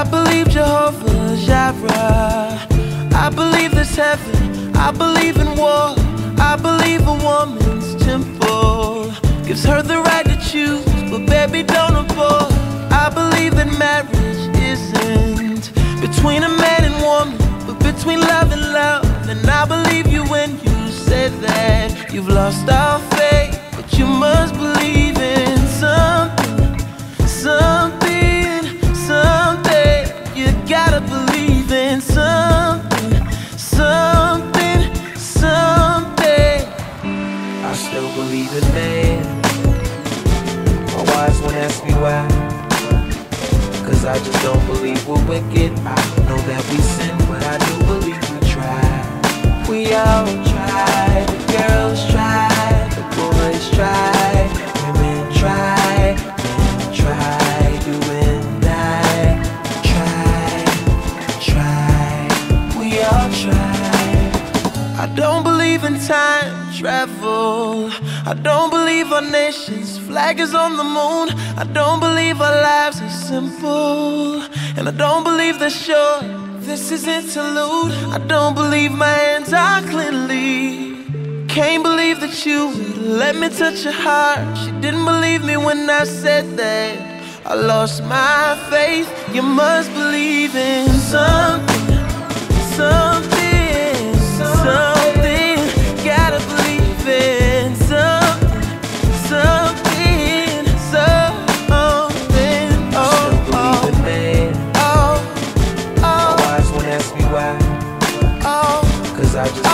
I believe Jehovah Jireh. I believe there's heaven. I believe in war. I believe a woman's temple gives her the right to choose, but baby, don't abort. I believe that marriage isn't between a man and woman, but between love and love. And I believe you when you say that you've lost all faith, but you must. Why. Cause I just don't believe we're wicked. I know that we sin, but I do believe we try. We all try. The girls try. The boys try. Women try. Men try. You and I try. Try. We all try. I don't believe in time travel. I don't believe our nation's flag is on the moon. I don't believe our lives are simple. And I don't believe they're short. This is interlude. I don't believe my hands are cleanly. Can't believe that you let me touch your heart. She didn't believe me when I said that. I lost my faith. You must believe in something,